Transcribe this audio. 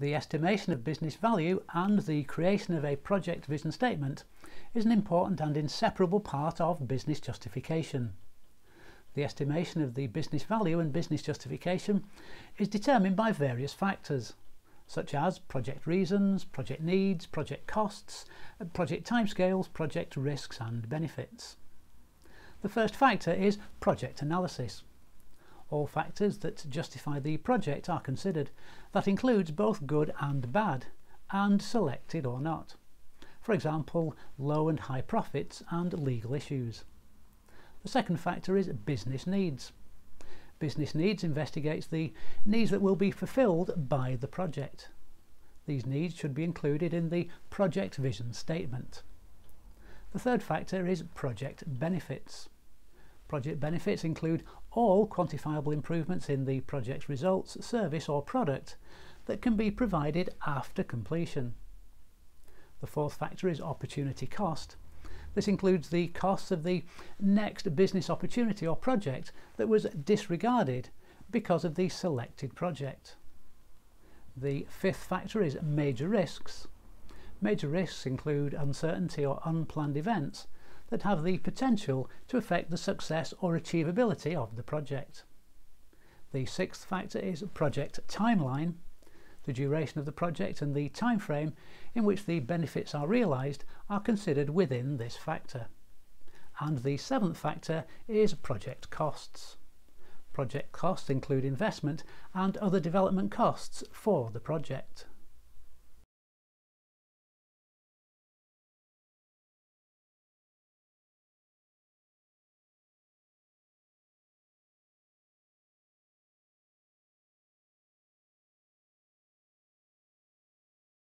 The estimation of business value and the creation of a project vision statement is an important and inseparable part of business justification. The estimation of the business value and business justification is determined by various factors, such as project reasons, project needs, project costs, project timescales, project risks and benefits. The first factor is project analysis. All factors that justify the project are considered. That includes both good and bad, and selected or not. For example, low and high profits and legal issues. The second factor is business needs. Business needs investigates the needs that will be fulfilled by the project. These needs should be included in the project vision statement. The third factor is project benefits. Project benefits include all quantifiable improvements in the project's results, service or product that can be provided after completion. The fourth factor is opportunity cost. This includes the costs of the next business opportunity or project that was disregarded because of the selected project. The fifth factor is major risks. Major risks include uncertainty or unplanned events that have the potential to affect the success or achievability of the project. The sixth factor is project timeline. The duration of the project and the time frame in which the benefits are realised are considered within this factor. And the seventh factor is project costs. Project costs include investment and other development costs for the project.